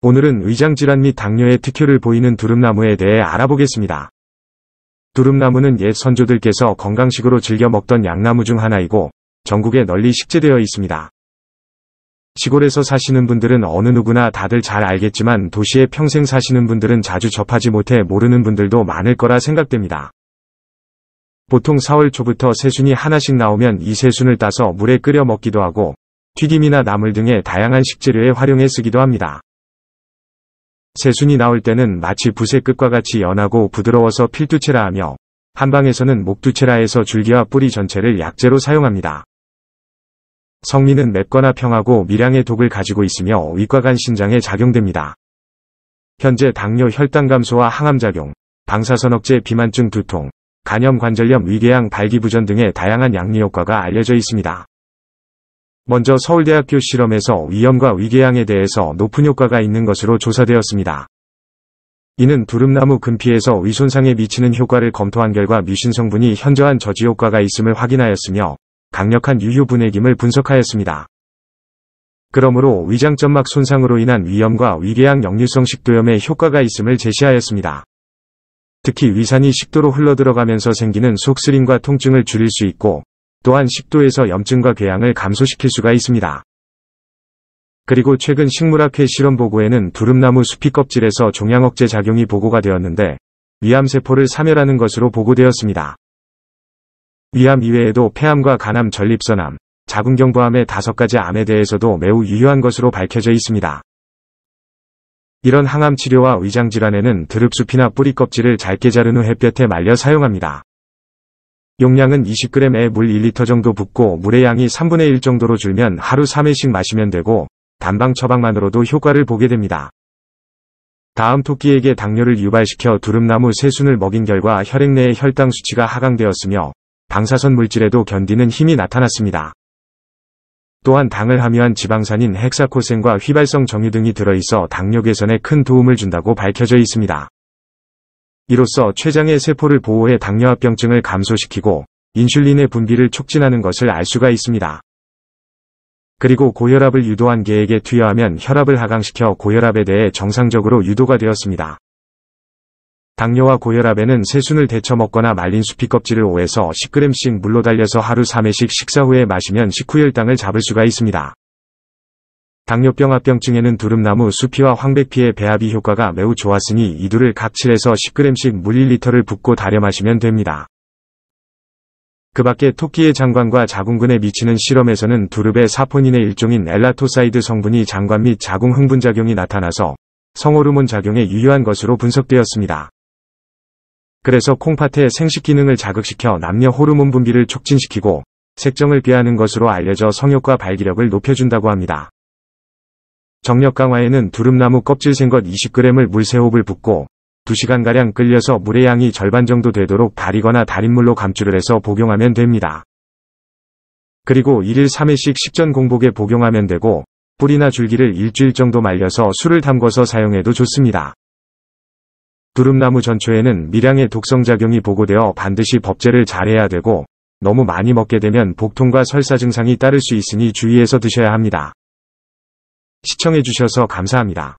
오늘은 위장질환 및 당뇨의 특효를 보이는 두릅나무에 대해 알아보겠습니다. 두릅나무는 옛 선조들께서 건강식으로 즐겨 먹던 양나무 중 하나이고 전국에 널리 식재되어 있습니다. 시골에서 사시는 분들은 어느 누구나 다들 잘 알겠지만 도시에 평생 사시는 분들은 자주 접하지 못해 모르는 분들도 많을 거라 생각됩니다. 보통 4월 초부터 새순이 하나씩 나오면 이 새순을 따서 물에 끓여 먹기도 하고 튀김이나 나물 등의 다양한 식재료에 활용해 쓰기도 합니다. 새순이 나올 때는 마치 붓의 끝과 같이 연하고 부드러워서 필두체라 하며 한방에서는 목두체라해서 줄기와 뿌리 전체를 약재로 사용합니다. 성미는 맵거나 평하고 미량의 독을 가지고 있으며 위과간 신장에 작용됩니다. 현재 당뇨 혈당 감소와 항암작용, 방사선 억제 비만증 두통, 간염 관절염 위궤양 발기부전 등의 다양한 양리 효과가 알려져 있습니다. 먼저 서울대학교 실험에서 위염과 위궤양에 대해서 높은 효과가 있는 것으로 조사되었습니다. 이는 두릅나무 금피에서 위손상에 미치는 효과를 검토한 결과 뮤신 성분이 현저한 저지 효과가 있음을 확인하였으며 강력한 유효 분해김을 분석하였습니다. 그러므로 위장점막 손상으로 인한 위염과 위궤양 역류성 식도염에 효과가 있음을 제시하였습니다. 특히 위산이 식도로 흘러들어가면서 생기는 속쓰림과 통증을 줄일 수 있고 또한 식도에서 염증과 궤양을 감소시킬 수가 있습니다. 그리고 최근 식물학회 실험 보고에는 두릅나무 수피 껍질에서 종양 억제 작용이 보고가 되었는데 위암세포를 사멸하는 것으로 보고되었습니다. 위암 이외에도 폐암과 간암, 전립선암, 자궁경부암의 다섯 가지 암에 대해서도 매우 유효한 것으로 밝혀져 있습니다. 이런 항암 치료와 위장 질환에는 드릅숲이나 뿌리 껍질을 잘게 자른 후 햇볕에 말려 사용합니다. 용량은 20g에 물 1리터 정도 붓고 물의 양이 3분의 1 정도로 줄면 하루 3회씩 마시면 되고 단방 처방만으로도 효과를 보게 됩니다. 다음 토끼에게 당뇨를 유발시켜 두릅나무 새순을 먹인 결과 혈액 내의 혈당 수치가 하강되었으며 방사선 물질에도 견디는 힘이 나타났습니다. 또한 당을 함유한 지방산인 헥사코센과 휘발성 정유 등이 들어있어 당뇨 개선에 큰 도움을 준다고 밝혀져 있습니다. 이로써 췌장의 세포를 보호해 당뇨합병증을 감소시키고 인슐린의 분비를 촉진하는 것을 알 수가 있습니다. 그리고 고혈압을 유도한 개에게 투여하면 혈압을 하강시켜 고혈압에 대해 정상적으로 유도가 되었습니다. 당뇨와 고혈압에는 새순을 데쳐 먹거나 말린 수피 껍질을 5에서 10g씩 물로 달려서 하루 3회씩 식사 후에 마시면 식후혈당을 잡을 수가 있습니다. 당뇨병 합병증에는 두릅나무 수피와 황백피의 배합이 효과가 매우 좋았으니 이두를 각 7에서 10g씩 물 1리터를 붓고 달여 마시면 됩니다. 그 밖에 토끼의 장관과 자궁근에 미치는 실험에서는 두릅의 사포닌의 일종인 엘라토사이드 성분이 장관 및 자궁 흥분작용이 나타나서 성호르몬 작용에 유효한 것으로 분석되었습니다. 그래서 콩팥의 생식 기능을 자극시켜 남녀 호르몬 분비를 촉진시키고 색정을 비하는 것으로 알려져 성욕과 발기력을 높여준다고 합니다. 정력 강화에는 두릅나무 껍질 생것 20g을 물 3홉을 붓고 2시간가량 끓여서 물의 양이 절반 정도 되도록 달이거나 달인물로 감추를 해서 복용하면 됩니다. 그리고 1일 3회씩 식전 공복에 복용하면 되고 뿌리나 줄기를 일주일 정도 말려서 술을 담궈서 사용해도 좋습니다. 두릅나무 전초에는 미량의 독성작용이 보고되어 반드시 법제를 잘해야 되고 너무 많이 먹게 되면 복통과 설사 증상이 따를 수 있으니 주의해서 드셔야 합니다. 시청해주셔서 감사합니다.